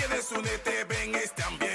quieres únete, ven este ambiente.